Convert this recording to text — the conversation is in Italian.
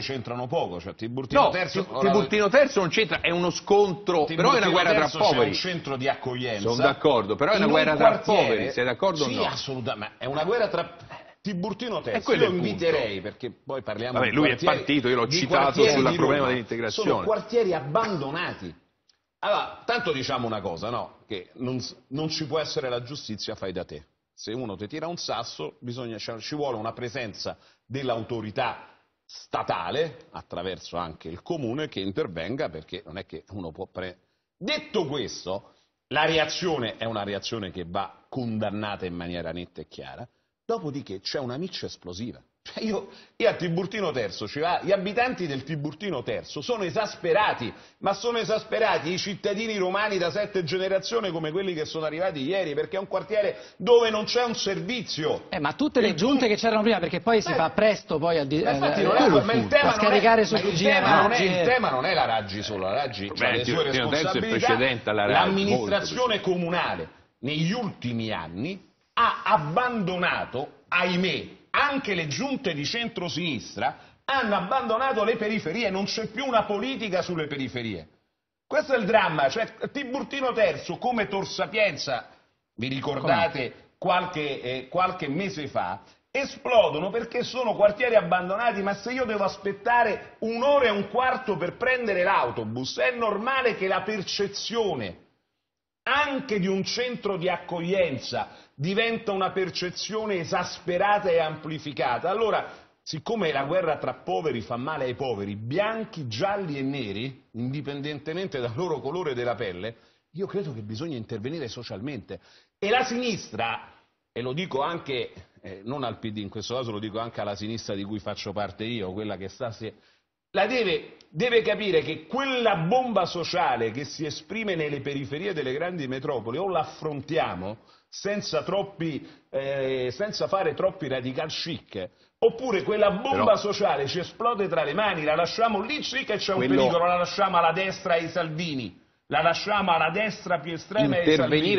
c'entrano poco, cioè Tiburtino No, Terzo... Tiburtino Terzo non c'entra, è uno scontro, Tiburtino però è una guerra tra poveri. un centro di accoglienza. Sono d'accordo, però è una guerra un tra poveri, sei d'accordo o sì, no? assolutamente, ma è una guerra tra... Tiburtino Terzo, quello io è punto. inviterei, perché poi parliamo Vabbè, di lui è partito, io l'ho citato sul problema dell'integrazione. Sono quartieri abbandonati. Allora, tanto diciamo una cosa, no? Che non, non ci può essere la giustizia fai da te. Se uno ti tira un sasso, bisogna, ci ci vuole una presenza dell'autorità statale, attraverso anche il comune, che intervenga perché non è che uno può pre... Detto questo, la reazione è una reazione che va condannata in maniera netta e chiara, dopodiché c'è una miccia esplosiva. Cioè io, io a Tiburtino Terzo, ci va- gli abitanti del Tiburtino Terzo sono esasperati, ma sono esasperati i cittadini romani da sette generazioni come quelli che sono arrivati ieri, perché è un quartiere dove non c'è un servizio. Eh, ma tutte le E tu- giunte che c'erano prima, perché poi si Eh. fa presto poi a, di- eh, non è, quello ma il tema a non è- scaricare su il Gigi tema non è- Raggi, il eh. tema non è la Raggi solo, la Raggi Beh, ha le sue responsabilità. L'amministrazione comunale negli ultimi anni ha abbandonato, ahimè, anche le giunte di centrosinistra hanno abbandonato le periferie, non c'è più una politica sulle periferie. Questo è il dramma, cioè Tiburtino Terzo come Tor Sapienza, vi ricordate qualche, eh, qualche mese fa, esplodono perché sono quartieri abbandonati, ma se io devo aspettare un'ora e un quarto per prendere l'autobus, è normale che la percezione anche di un centro di accoglienza diventa una percezione esasperata e amplificata. Allora, siccome la guerra tra poveri fa male ai poveri, bianchi, gialli e neri, indipendentemente dal loro colore della pelle, io credo che bisogna intervenire socialmente. E la sinistra, e lo dico anche, eh, non al PD in questo caso, lo dico anche alla sinistra di cui faccio parte io, quella che sta... la deve, deve capire che quella bomba sociale che si esprime nelle periferie delle grandi metropoli o l'affrontiamo senza, troppi, eh, senza fare troppi radical chic, oppure quella bomba Però- sociale ci esplode tra le mani, la lasciamo lì sì che c'è un Quello- pericolo, la lasciamo alla destra ai Salvini, la lasciamo alla destra più estrema ai Salvini.